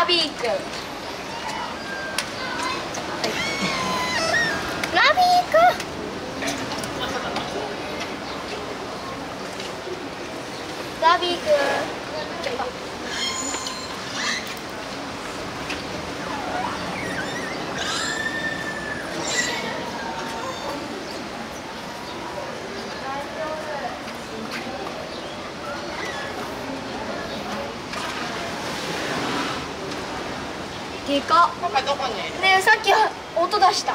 ラビーく。んラビーく。んラビーく。でかねえさっき音出した